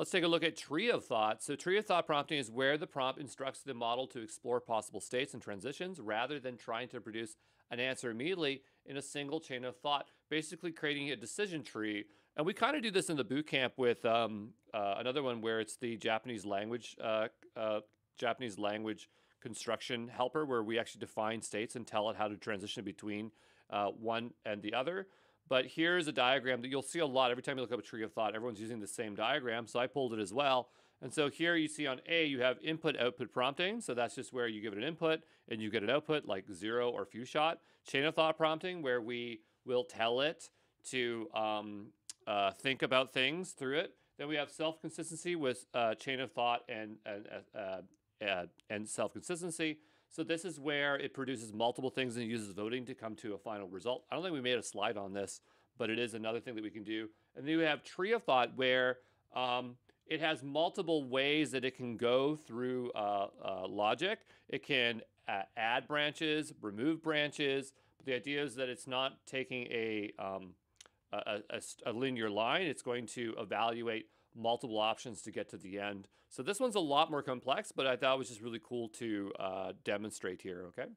Let's take a look at tree of thought. So tree of thought prompting is where the prompt instructs the model to explore possible states and transitions rather than trying to produce an answer immediately in a single chain of thought, basically creating a decision tree. And we kind of do this in the boot camp with um, uh, another one where it's the Japanese language, uh, uh, Japanese language construction helper, where we actually define states and tell it how to transition between uh, one and the other. But here's a diagram that you'll see a lot every time you look up a tree of thought. Everyone's using the same diagram, so I pulled it as well. And so here you see on A, you have input output prompting. So that's just where you give it an input and you get an output like zero or few shot. Chain of thought prompting, where we will tell it to um, uh, think about things through it. Then we have self consistency with uh, chain of thought and, and, uh, uh and self consistency. So this is where it produces multiple things and uses voting to come to a final result. I don't think we made a slide on this, but it is another thing that we can do. And then we have tree of thought where um, it has multiple ways that it can go through uh, uh, logic. It can uh, add branches, remove branches. But the idea is that it's not taking a, um, a, a, a linear line. It's going to evaluate multiple options to get to the end. So this one's a lot more complex, but I thought it was just really cool to uh, demonstrate here, okay?